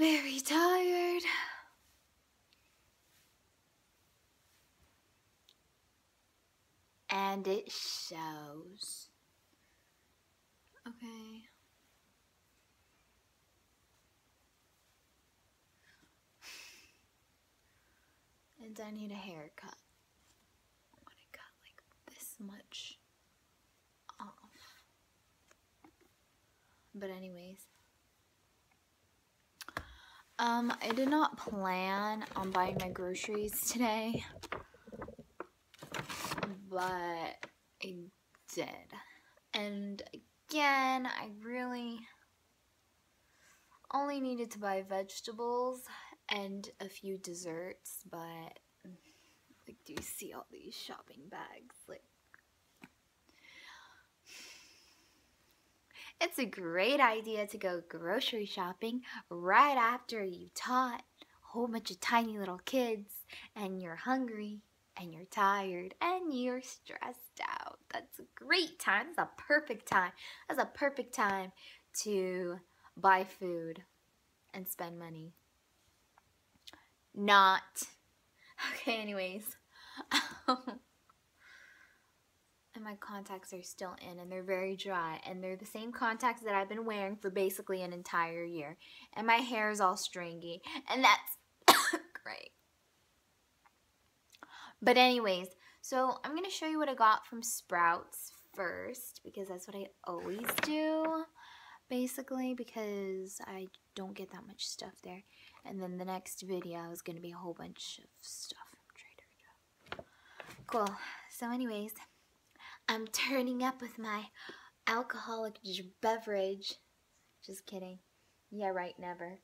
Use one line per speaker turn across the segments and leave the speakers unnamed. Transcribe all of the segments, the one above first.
very tired. And it shows. Okay. And I need a haircut. I want to cut like this much off. But anyways. Um, I did not plan on buying my groceries today. But I did. And again, I really only needed to buy vegetables and a few desserts, but like, do you see all these shopping bags? Like, it's a great idea to go grocery shopping right after you've taught a whole bunch of tiny little kids and you're hungry and you're tired and you're stressed out. That's a great time. That's a perfect time. That's a perfect time to buy food and spend money. Not. Okay, anyways. Um, and my contacts are still in and they're very dry and they're the same contacts that I've been wearing for basically an entire year. And my hair is all stringy and that's great. But anyways, so I'm going to show you what I got from Sprouts first because that's what I always do basically because I don't get that much stuff there. And then the next video is going to be a whole bunch of stuff from Trader Joe. Cool. So anyways, I'm turning up with my alcoholic beverage. Just kidding. Yeah, right, never.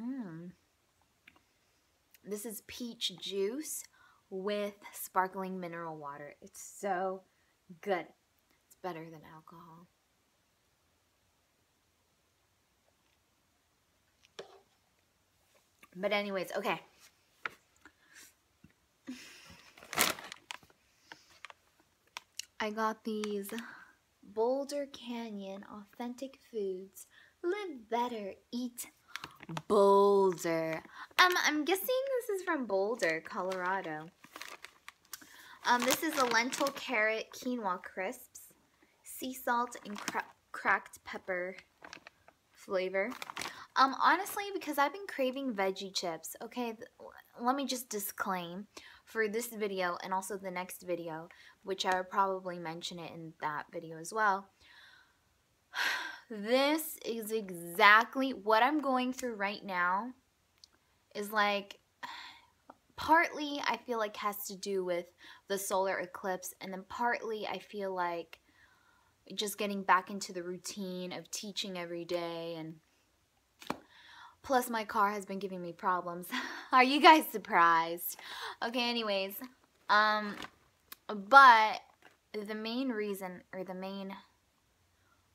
Mmm. This is peach juice with sparkling mineral water. It's so good. It's better than alcohol. But anyways, okay. I got these Boulder Canyon Authentic Foods. Live better, eat Boulder. Um, I'm guessing this is from Boulder, Colorado. Um, this is a lentil carrot quinoa crisps, sea salt and cra cracked pepper flavor. Um, honestly, because I've been craving veggie chips, okay, let me just disclaim for this video and also the next video, which I would probably mention it in that video as well. This is exactly what I'm going through right now is like partly I feel like has to do with the solar eclipse and then partly I feel like just getting back into the routine of teaching every day and plus my car has been giving me problems. Are you guys surprised? Okay, anyways, um but the main reason or the main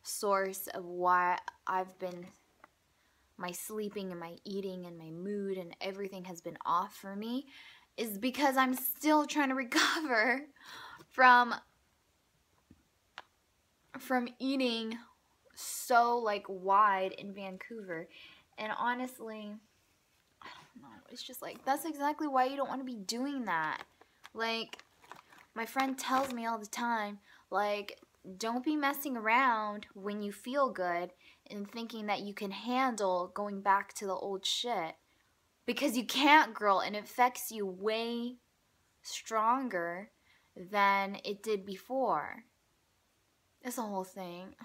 source of why I've been my sleeping and my eating and my mood and everything has been off for me is because I'm still trying to recover from from eating so like wide in Vancouver. And honestly, I don't know. It's just like that's exactly why you don't want to be doing that. Like my friend tells me all the time, like don't be messing around when you feel good and thinking that you can handle going back to the old shit. Because you can't, girl, and it affects you way stronger than it did before. That's the whole thing.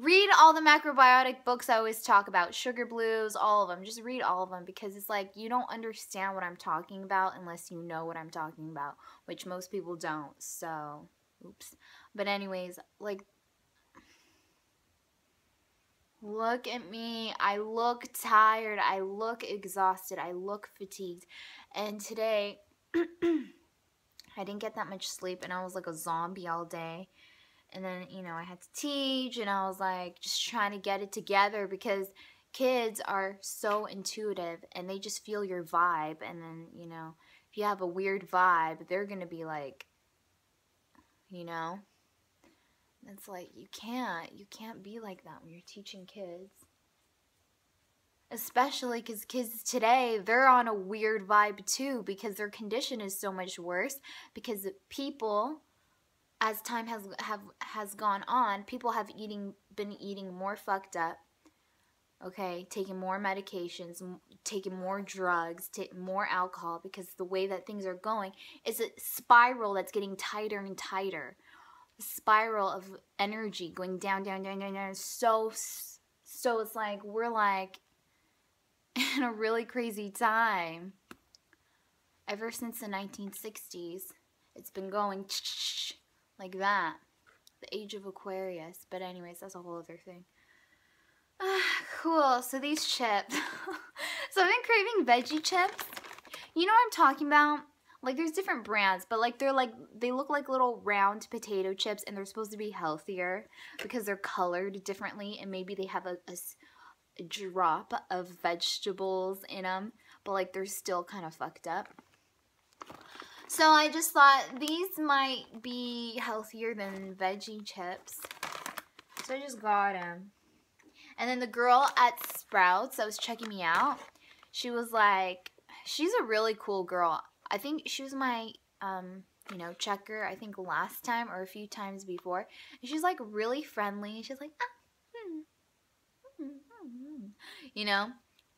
Read all the macrobiotic books I always talk about. Sugar Blues, all of them. Just read all of them because it's like you don't understand what I'm talking about unless you know what I'm talking about, which most people don't. So, oops. But anyways, like Look at me. I look tired. I look exhausted. I look fatigued. And today, I didn't get that much sleep and I was like a zombie all day. And then, you know, I had to teach and I was like just trying to get it together because kids are so intuitive and they just feel your vibe. And then, you know, if you have a weird vibe, they're going to be like, you know, It's like you can't you can't be like that when you're teaching kids. Especially cuz kids today, they're on a weird vibe too because their condition is so much worse because people as time has have has gone on, people have eating been eating more fucked up. Okay, taking more medications, taking more drugs, more alcohol because the way that things are going is a spiral that's getting tighter and tighter. A spiral of energy going down, down, down, down, down. So, so it's like we're like in a really crazy time. Ever since the 1960s, it's been going like that. The age of Aquarius. But anyways, that's a whole other thing. Ah, cool. So these chips. so I've been craving veggie chips. You know what I'm talking about? Like there's different brands, but like they're like they look like little round potato chips and they're supposed to be healthier because they're colored differently and maybe they have a, a, a drop of vegetables in them, but like they're still kind of fucked up. So I just thought these might be healthier than veggie chips. So I just got them. And then the girl at Sprouts that was checking me out, she was like, she's a really cool girl. I think she was my, um, you know, checker, I think last time or a few times before. And she's like really friendly. She's like, ah, hmm, hmm, hmm, you know,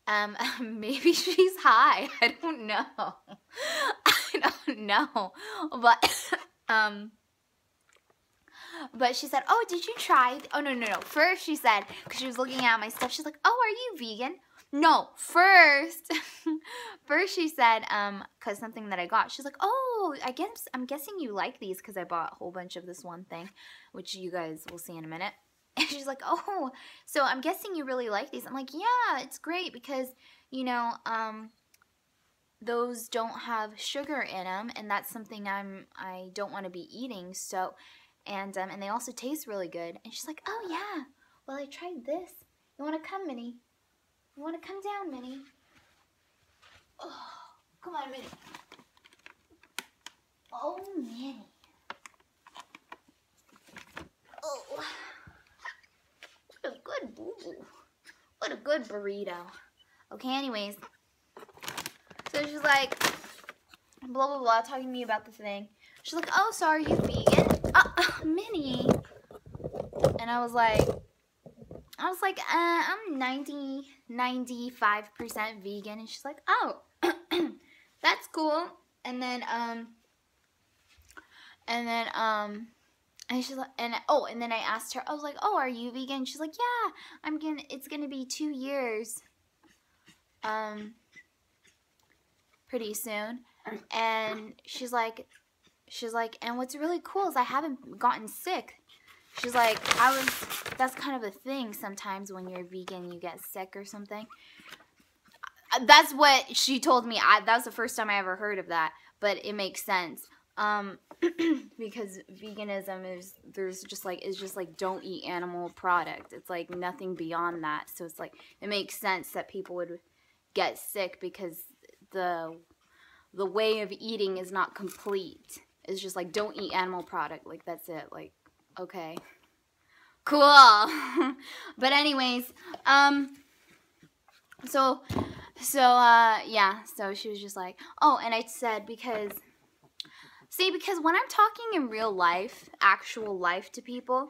um, maybe she's high. I don't know. I don't know. But, um, but she said, oh, did you try? Oh, no, no, no. First she said, because she was looking at my stuff, she's like, oh, are you vegan? No, first, first she said, um, cause something that I got, she's like, oh, I guess, I'm guessing you like these cause I bought a whole bunch of this one thing, which you guys will see in a minute. And she's like, oh, so I'm guessing you really like these. I'm like, yeah, it's great because, you know, um, those don't have sugar in them and that's something I'm, I don't want to be eating. So, and, um, and they also taste really good. And she's like, oh yeah, well I tried this. You want to come, Minnie? You want to come down, Minnie? Oh, come on, Minnie. Oh, Minnie. Oh, what a good boo-boo. What a good burrito. Okay, anyways. So she's like, blah, blah, blah, talking to me about the thing. She's like, oh, so are you vegan? Uh, uh, Minnie. And I was like, I was like, uh, I'm 90, 95% vegan. And she's like, oh, that's cool. And then, um, and then, um, and she's like, and oh, and then I asked her, I was like, oh, are you vegan? She's like, yeah, I'm gonna, it's gonna be two years, um, pretty soon. And she's like, she's like, and what's really cool is I haven't gotten sick She's like, I was, that's kind of a thing sometimes when you're vegan, you get sick or something. That's what she told me. I, that was the first time I ever heard of that, but it makes sense. Um, because veganism is, there's just like, it's just like, don't eat animal product. It's like nothing beyond that. So it's like, it makes sense that people would get sick because the, the way of eating is not complete. It's just like, don't eat animal product. Like, that's it. Like, Okay. Cool. but anyways, um, so, so, uh, yeah, so she was just like, oh, and I said because, see, because when I'm talking in real life, actual life to people,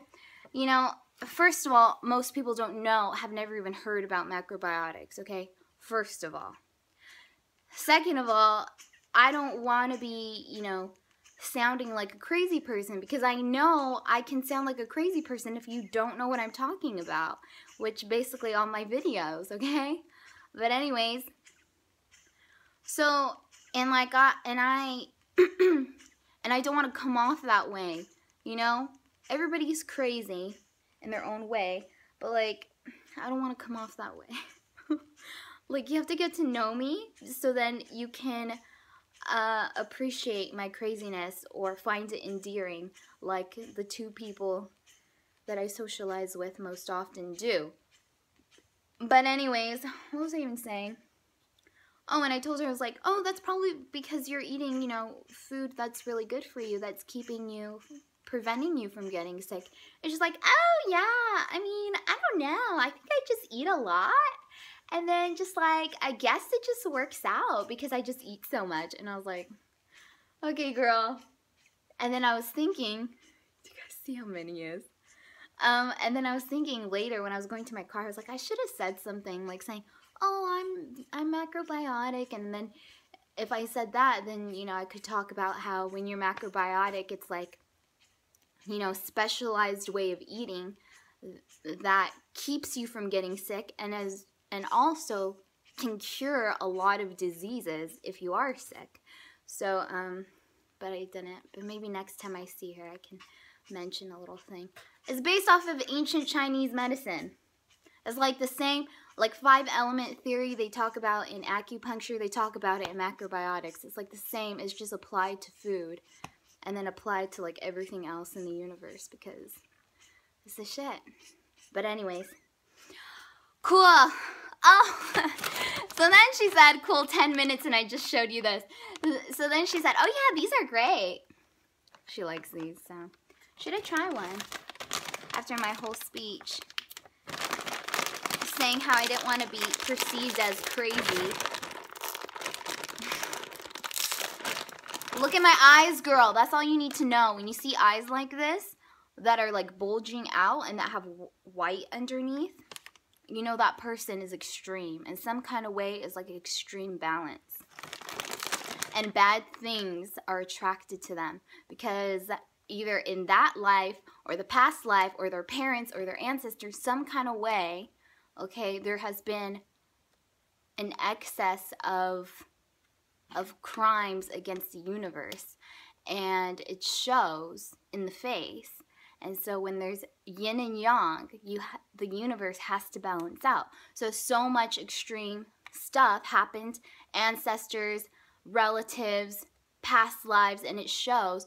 you know, first of all, most people don't know, have never even heard about macrobiotics, okay? First of all. Second of all, I don't want to be, you know, sounding like a crazy person because I know I can sound like a crazy person if you don't know what I'm talking about, which basically all my videos, okay? But anyways, so and like I and I and I don't want to come off that way, you know? Everybody's crazy in their own way, but like I don't want to come off that way. like you have to get to know me so then you can uh, appreciate my craziness or find it endearing like the two people that I socialize with most often do. But anyways, what was I even saying? Oh, and I told her, I was like, oh, that's probably because you're eating, you know, food that's really good for you, that's keeping you preventing you from getting sick. It's just like, oh yeah, I mean, I don't know. I think I just eat a lot. And then just like, I guess it just works out because I just eat so much. And I was like, okay, girl. And then I was thinking, do you guys see how many is? Um, and then I was thinking later when I was going to my car, I was like, I should have said something like saying, oh, I'm, I'm macrobiotic. And then if I said that, then, you know, I could talk about how when you're macrobiotic, it's like, you know, specialized way of eating that keeps you from getting sick and as and also can cure a lot of diseases if you are sick. So, um, but I didn't. But maybe next time I see her, I can mention a little thing. It's based off of ancient Chinese medicine. It's like the same, like five element theory they talk about in acupuncture, they talk about it in macrobiotics. It's like the same, it's just applied to food and then applied to like everything else in the universe because it's the shit. But anyways, cool. Oh, so then she said, cool, 10 minutes and I just showed you this. So then she said, oh yeah, these are great. She likes these, so should I try one after my whole speech? Saying how I didn't want to be perceived as crazy. Look at my eyes, girl. That's all you need to know. When you see eyes like this that are like bulging out and that have white underneath, you know that person is extreme. In some kind of way is like extreme balance. And bad things are attracted to them because either in that life or the past life or their parents or their ancestors, some kind of way, okay, there has been an excess of of crimes against the universe and it shows in the face. And so when there's yin and yang you the universe has to balance out. So so much extreme stuff happened ancestors relatives past lives and it shows.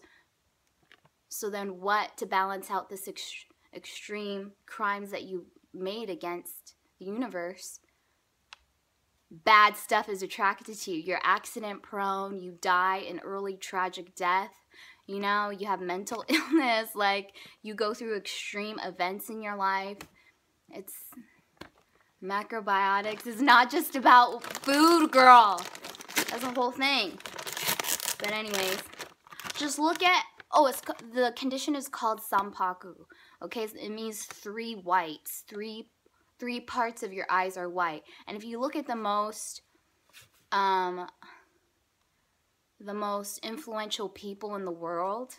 So then what to balance out this ex extreme crimes that you made against the universe bad stuff is attracted to you. You're accident prone, you die an early tragic death. You know, you have mental illness, like you go through extreme events in your life. It's macrobiotics is not just about food, girl. That's the whole thing. But anyways, just look at oh, it's the condition is called sanpaku. Okay, it means three whites, three three parts of your eyes are white. And if you look at the most um, the most influential people in the world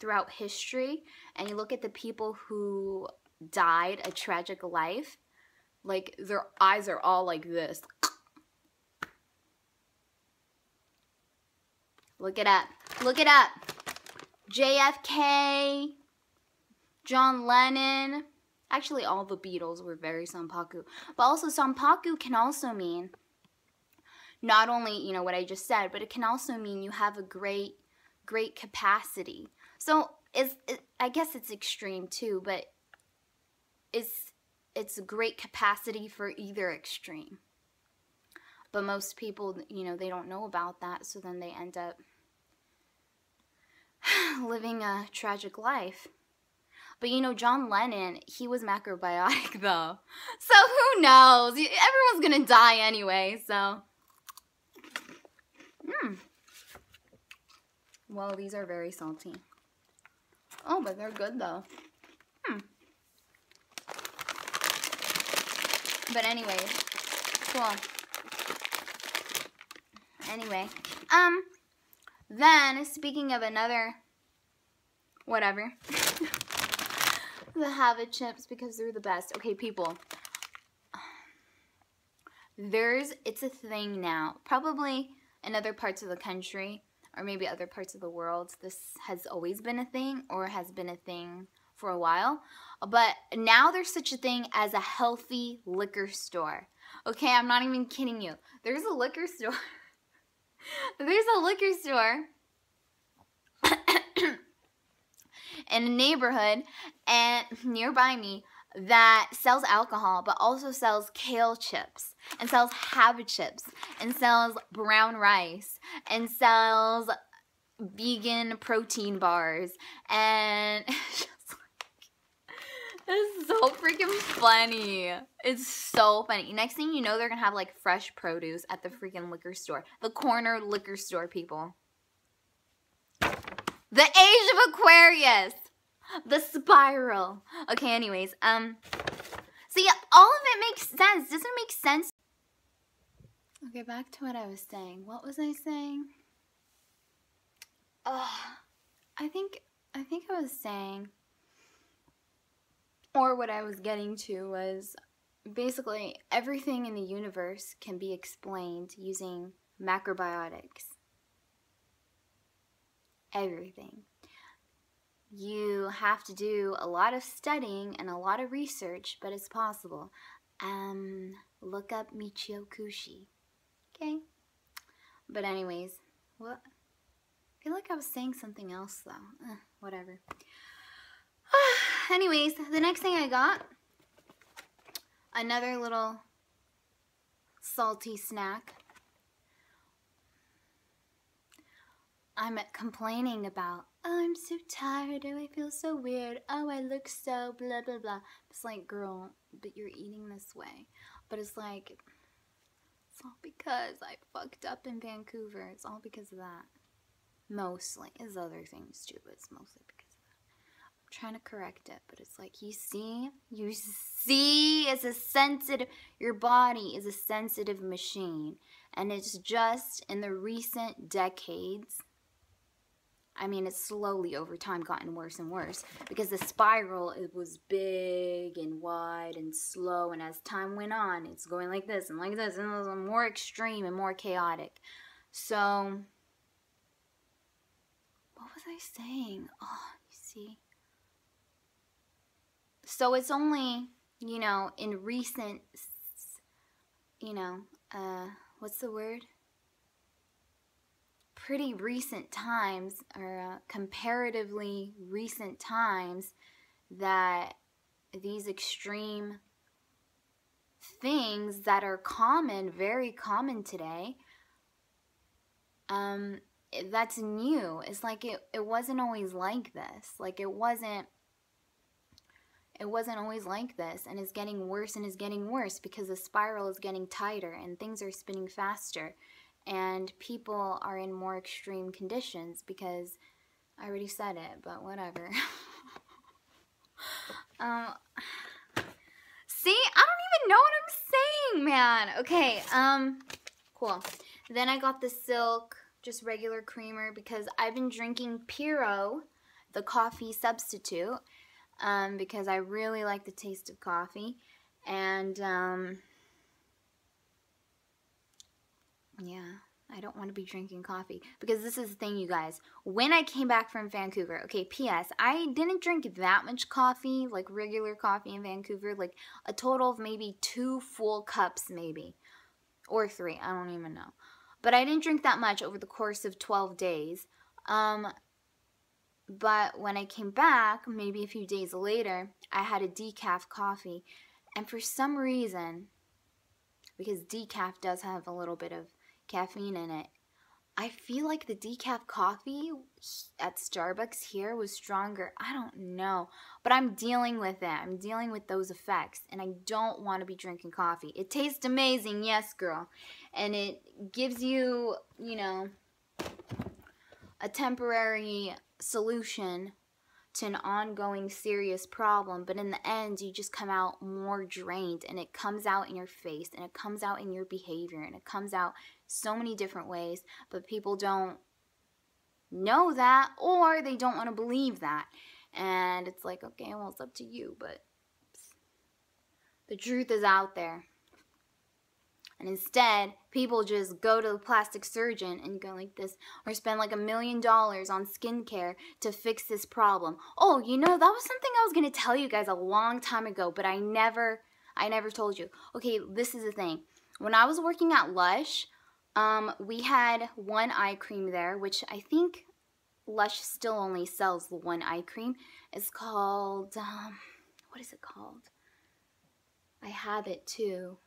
throughout history, and you look at the people who died a tragic life, like their eyes are all like this. Look it up. Look it up. JFK, John Lennon, Actually, all the Beatles were very sanpaku. But also, sanpaku can also mean not only, you know, what I just said, but it can also mean you have a great, great capacity. So, it's, it, I guess it's extreme too, but it's, it's a great capacity for either extreme. But most people, you know, they don't know about that, so then they end up living a tragic life. But you know, John Lennon, he was macrobiotic though. So who knows? Everyone's gonna die anyway, so. Hmm. Well, these are very salty. Oh, but they're good though. Hmm. But anyway, cool. Anyway, um, then speaking of another, whatever. the Habit chips because they're the best. Okay, people. There's, it's a thing now. Probably in other parts of the country or maybe other parts of the world, this has always been a thing or has been a thing for a while. But now there's such a thing as a healthy liquor store. Okay, I'm not even kidding you. There's a liquor store. there's a liquor store in a neighborhood and nearby me that sells alcohol but also sells kale chips and sells habit chips and sells brown rice and sells vegan protein bars and it's so freaking funny. It's so funny. Next thing you know, they're gonna have like fresh produce at the freaking liquor store. The corner liquor store, people. The Age of Aquarius. The spiral. Okay, anyways, um, see, all of it makes sense. Doesn't it make sense? Okay, back to what I was saying. What was I saying? Uh, I think, I think I was saying, or what I was getting to was basically everything in the universe can be explained using macrobiotics. Everything you have to do a lot of studying and a lot of research, but it's possible. Um, look up Michio Kushi. Okay? But anyways, what? I feel like I was saying something else though. whatever. anyways, the next thing I got, another little salty snack. I'm complaining about oh, I'm so tired. Oh, I feel so weird. Oh, I look so blah, blah, blah. It's like, girl, but you're eating this way. But it's like, it's all because I fucked up in Vancouver. It's all because of that. Mostly. There's other things too, but it's mostly because of that. I'm trying to correct it, but it's like, you see? You see? It's a sensitive, your body is a sensitive machine. And it's just in the recent decades I mean, it's slowly over time gotten worse and worse because the spiral it was big and wide and slow, and as time went on, it's going like this and like this, and more extreme and more chaotic. So, what was I saying? Oh, you see. So it's only you know in recent, you know, uh, what's the word? Pretty recent times, or uh, comparatively recent times, that these extreme things that are common, very common today, um, that's new. It's like it, it wasn't always like this. Like it wasn't it wasn't always like this and it's getting worse and it's getting worse because the spiral is getting tighter and things are spinning faster and people are in more extreme conditions because I already said it, but whatever. um, see, I don't even know what I'm saying, man. Okay, um, cool. Then I got the Silk, just regular creamer, because I've been drinking Pero, the coffee substitute, um, because I really like the taste of coffee. And, um, yeah, I don't want to be drinking coffee because this is the thing, you guys. When I came back from Vancouver, okay, P.S., I didn't drink that much coffee, like regular coffee in Vancouver, like a total of maybe two full cups, maybe, or three, I don't even know. But I didn't drink that much over the course of 12 days. Um, but when I came back, maybe a few days later, I had a decaf coffee. And for some reason, because decaf does have a little bit of caffeine in it. I feel like the decaf coffee at Starbucks here was stronger. I don't know. But I'm dealing with it. I'm dealing with those effects. And I don't want to be drinking coffee. It tastes amazing, yes, girl. And it gives you, you know, a temporary solution to an ongoing serious problem, but in the end, you just come out more drained and it comes out in your face and it comes out in your behavior and it comes out so many different ways, but people don't know that or they don't want to believe that. And it's like, okay, well, it's up to you, but the truth is out there. And instead, people just go to the plastic surgeon and go like this, or spend like a million dollars on skincare to fix this problem. Oh, you know, that was something I was gonna tell you guys a long time ago, but I never, I never told you. Okay, this is the thing. When I was working at Lush, um, we had one eye cream there, which I think Lush still only sells the one eye cream. It's called, um, what is it called? I have it too.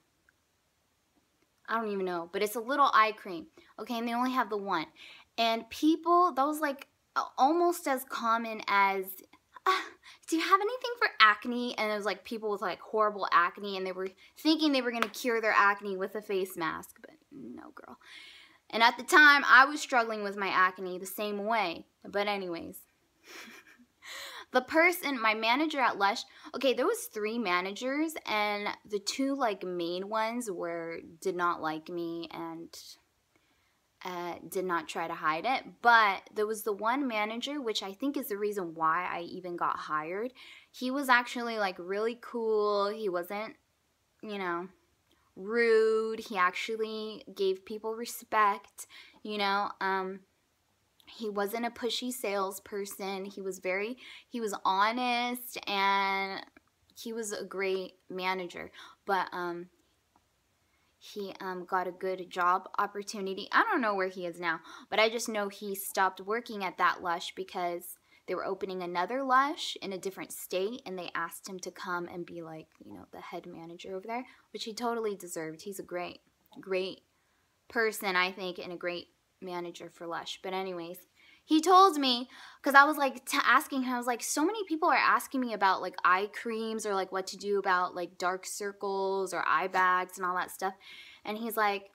I don't even know, but it's a little eye cream. Okay, and they only have the one. And people, that was like almost as common as, uh, do you have anything for acne? And it was like people with like horrible acne and they were thinking they were going to cure their acne with a face mask, but no, girl. And at the time, I was struggling with my acne the same way. But anyways, the person, my manager at Lush, okay, there was three managers, and the two like main ones were did not like me and uh, did not try to hide it. But there was the one manager, which I think is the reason why I even got hired. He was actually like really cool. He wasn't, you know, rude. He actually gave people respect, you know. Um, he wasn't a pushy salesperson. He was very, he was honest and he was a great manager. But um, he um, got a good job opportunity. I don't know where he is now, but I just know he stopped working at that Lush because they were opening another Lush in a different state and they asked him to come and be like, you know, the head manager over there, which he totally deserved. He's a great, great person, I think, and a great manager for Lush. But anyways, he told me because I was like t- asking him. I was like, so many people are asking me about like eye creams or like what to do about like dark circles or eye bags and all that stuff. And he's like,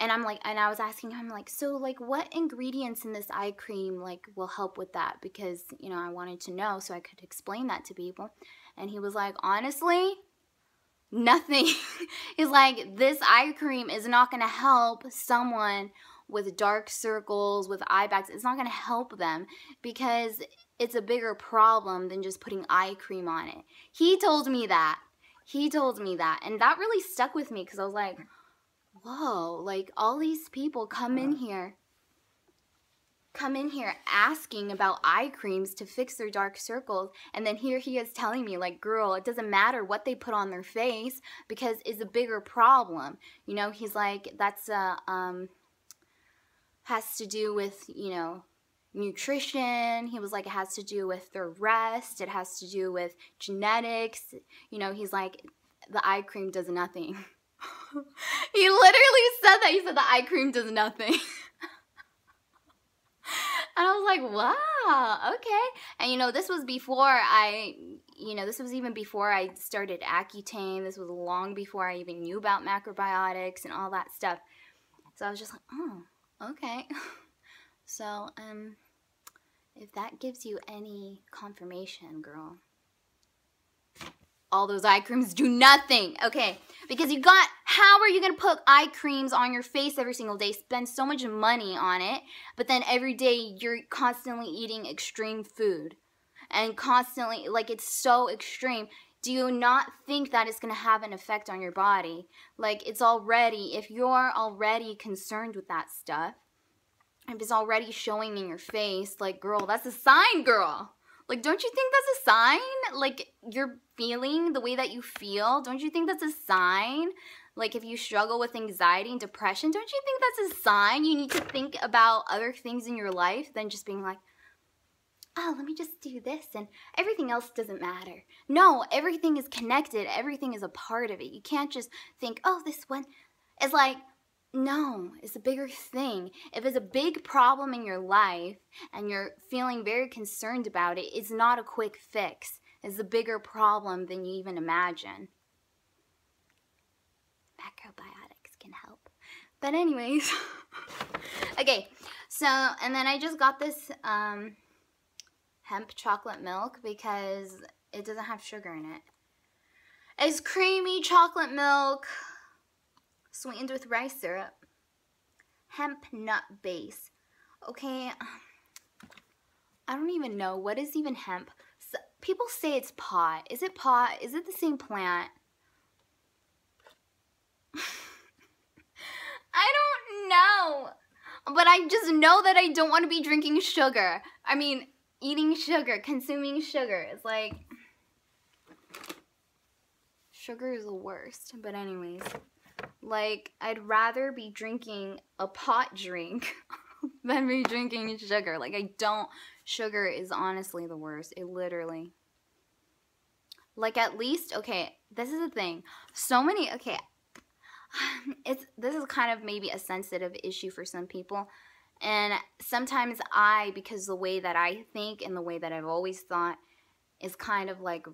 and I'm like, and I was asking him like, so like what ingredients in this eye cream like will help with that? Because you know I wanted to know so I could explain that to people. And he was like, honestly, nothing. He's like, this eye cream is not going to help someone with dark circles, with eye bags, it's not going to help them because it's a bigger problem than just putting eye cream on it. He told me that. He told me that. And that really stuck with me because I was like, whoa, like all these people come in here come in here asking about eye creams to fix their dark circles and then here he is telling me like girl it doesn't matter what they put on their face because it's a bigger problem you know he's like that's a um has to do with, you know, nutrition. He was like, it has to do with their rest. It has to do with genetics. You know, he's like, the eye cream does nothing. he literally said that. He said the eye cream does nothing. And I was like, wow, okay. And you know, this was before I, you know, this was even before I started Accutane. This was long before I even knew about macrobiotics and all that stuff. So I was just like, oh, Okay. so, um, if that gives you any confirmation, girl, all those eye creams do nothing. Okay, because you got, how are you to put eye creams on your face every single day, spend so much money on it, but then every day you're constantly eating extreme food and constantly, like, it's so extreme do you not think that it's to have an effect on your body? Like, it's already, if you're already concerned with that stuff, if it's already showing in your face, like, girl, that's a sign, girl. Like, don't you think that's a sign? Like, you're feeling the way that you feel. Don't you think that's a sign? Like, if you struggle with anxiety and depression, don't you think that's a sign? You need to think about other things in your life than just being like, oh, let me just do this and everything else doesn't matter. No, everything is connected. Everything is a part of it. You can't just think, oh, this one is like, no, it's a bigger thing. If it's a big problem in your life and you're feeling very concerned about it, it's not a quick fix. It's a bigger problem than you even imagine. Macrobiotics can help. But anyways, okay, so, and then I just got this, um, hemp chocolate milk because it doesn't have sugar in it. It's creamy chocolate milk sweetened with rice syrup. Hemp nut base. Okay, I don't even know. What is even hemp? So, people say it's pot. Is it pot? Is it the same plant? I don't know. But I just know that I don't want to be drinking sugar. I mean, eating sugar, consuming sugar. It's like sugar is the worst. But anyways, like I'd rather be drinking a pot drink than be drinking sugar. Like I don't sugar is honestly the worst. It literally like at least okay, this is the thing. So many okay,
it's this is kind of maybe a sensitive issue for some people. And sometimes I, because the way that I think and the way that I've always thought is kind of like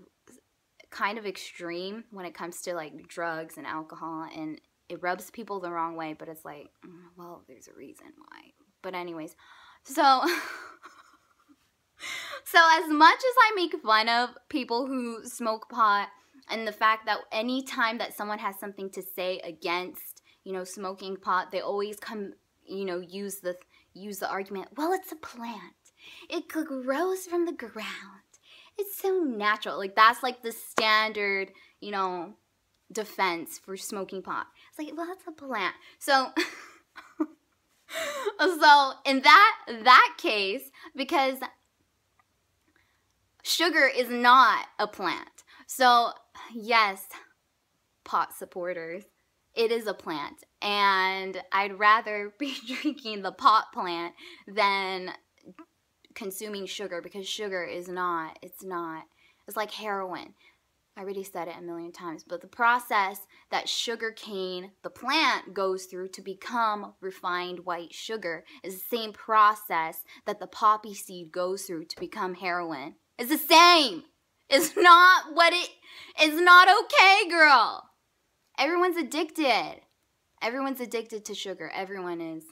kind of extreme when it comes to like drugs and alcohol and it rubs people the wrong way, but it's like, mm, well, there's a reason why. But anyways, so so as much as I make fun of people who smoke pot and the fact that anytime that someone has something to say against, you know, smoking pot, they always come, you know, use the use the argument, well, it's a plant. It grows from the ground. It's so natural. Like that's like the standard, you know, defense for smoking pot. It's like, well, that's a plant. So so in that that case, because sugar is not a plant. So yes, pot supporters, it is a plant. And I'd rather be drinking the pot plant than consuming sugar because sugar is not, it's not, it's like heroin. I already said it a million times, but the process that sugar cane, the plant, goes through to become refined white sugar is the same process that the poppy seed goes through to become heroin. It's the same. It's not what it is not okay, girl. Everyone's addicted. Everyone's addicted to sugar. Everyone is.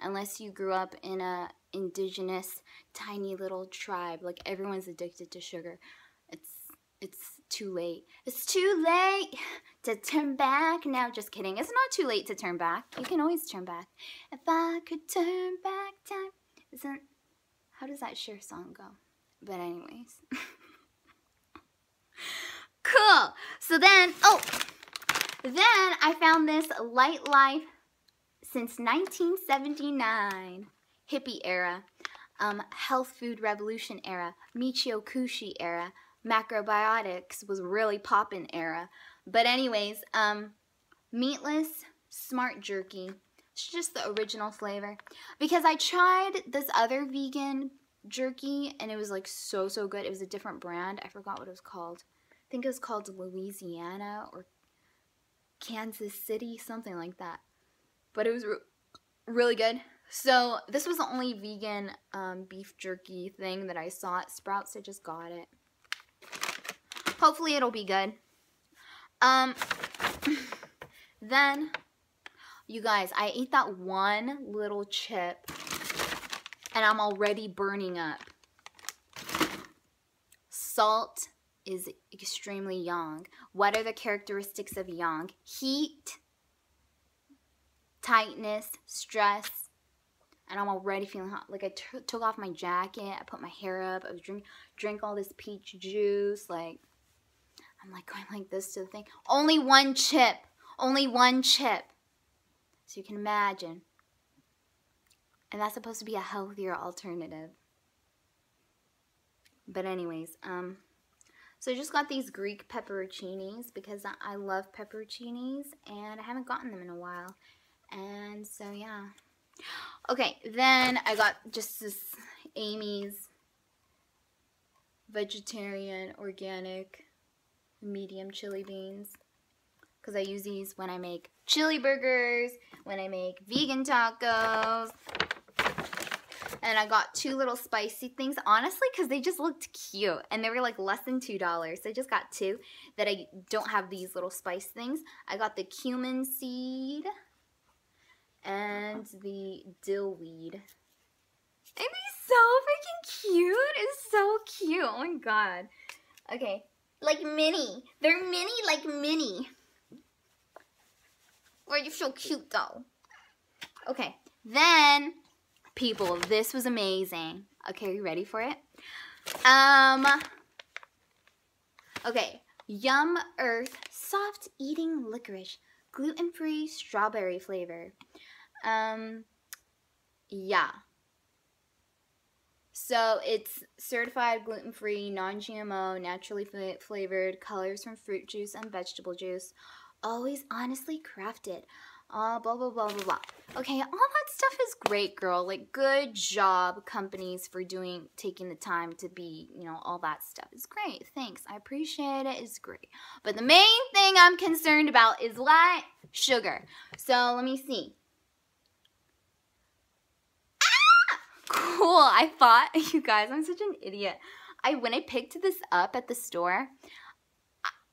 Unless you grew up in a indigenous tiny little tribe, like everyone's addicted to sugar. It's it's too late. It's too late to turn back now. Just kidding. It's not too late to turn back. You can always turn back. If I could turn back time. Isn't how does that Cher song go? But anyways. cool. So then, oh, then I found this Lightlife since 1979, hippie era, um, health food revolution era, Michio Kushi era, macrobiotics was really poppin' era. But anyways, um, meatless smart jerky. It's just the original flavor. Because I tried this other vegan jerky and it was like so, so good. It was a different brand. I forgot what it was called. I think it was called Louisiana or Kansas City, something like that. But it was re really good. So this was the only vegan um, beef jerky thing that I saw at Sprouts. I just got it. Hopefully it'll be good. Um, then, you guys, I ate that one little chip and I'm already burning up. Salt is extremely yang. What are the characteristics of yang? Heat, tightness, stress, and I'm already feeling hot. Like I took off my jacket, I put my hair up, I was drink drink all this peach juice, like I'm like going like this to the thing. Only one chip. Only one chip. So you can imagine. And that's supposed to be a healthier alternative. But anyways, um, so I just got these Greek pepperoncinis because I love pepperoncinis and I haven't gotten them in a while. And so, yeah. Okay, then I got just this Amy's vegetarian organic medium chili beans because I use these when I make chili burgers, when I make vegan tacos. And I got two little spicy things, honestly, because they just looked cute. And they were like less than $2. So I just got two that I don't have these little spice things. I got the cumin seed and the dill weed. And he's so freaking cute. It's so cute. Oh my god. Okay, like mini. They're mini like mini. Why are you so cute though? Okay, then people, this was amazing. Okay, you ready for it? Um. Okay, Yum Earth soft eating licorice, gluten free strawberry flavor. Um. Yeah. So it's certified gluten-free, non-GMO, naturally flavored, colors from fruit juice and vegetable juice. Always honestly crafted. Uh, blah, blah, blah, blah, blah. Okay, all that stuff is great, girl. Like, good job, companies, for doing, taking the time to be, you know, all that stuff. It's great. Thanks. I appreciate it. It's great. But the main thing I'm concerned about is what? sugar. So let me see. Ah! Cool. I thought, you guys, I'm such an idiot. I when I picked this up at the store,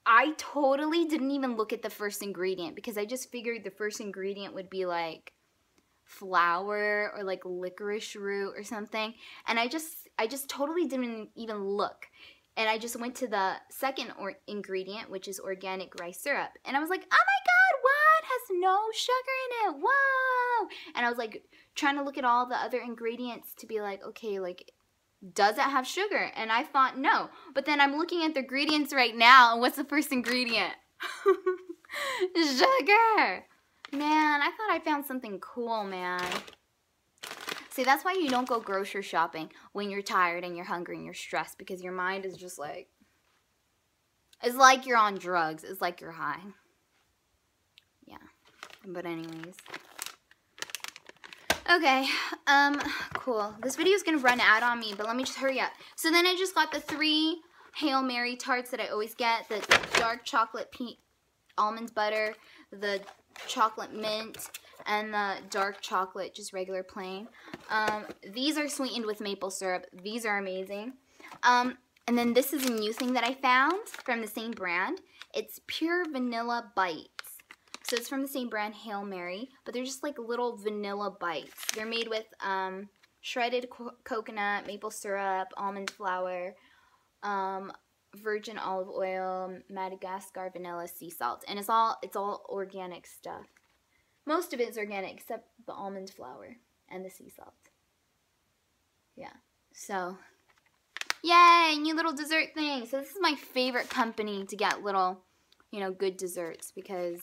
I totally didn't even look at the first ingredient because I just figured the first ingredient would be like flour or like licorice root or something. And I just I just totally didn't even look. And I just went to the second or ingredient, which is organic rice syrup. And I was like, oh my god, what? Has no sugar in it. Whoa. And I was like trying to look at all the other ingredients to be like, okay, like does it have sugar? And I thought no. But then I'm looking at the ingredients right now, and what's the first ingredient? sugar. Man, I thought I found something cool, man. See, that's why you don't go grocery shopping when you're tired and you're hungry and you're stressed because your mind is just like, it's like you're on drugs. It's like you're high. But anyways. Okay, um, cool. This video is going to run out on me, but let me just hurry up. So then I just got the three Hail Merry tarts that I always get. The dark chocolate peanut almond butter, the chocolate mint, and the dark chocolate, just regular plain. Um, these are sweetened with maple syrup. These are amazing. Um, and then this is a new thing that I found from the same brand. It's Pure Vanilla Bite. So it's from the same brand, Hail Merry, but they're just like little vanilla bites. They're made with um, shredded co coconut, maple syrup, almond flour, um, virgin olive oil, Madagascar vanilla, sea salt, and it's all it's all organic stuff. Most of it is organic except the almond flour and the sea salt. Yeah. So, yay, new little dessert thing. So this is my favorite company to get little, you know, good desserts because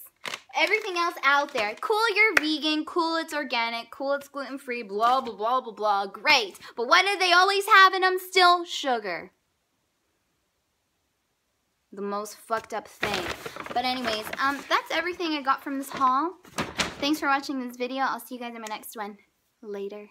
everything else out there. Cool, you're vegan. Cool, it's organic. Cool, it's gluten free. Blah, blah, blah, blah, blah. Great. But what do they always have in them? Still sugar. The most fucked up thing. But anyways, um, that's everything I got from this haul. Thanks for watching this video. I'll see you guys in my next one. Later.